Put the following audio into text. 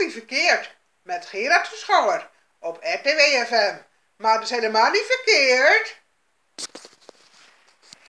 Koffie verkeerd met Gerard Verschouwer op RTWFM, Maar dat is helemaal niet verkeerd.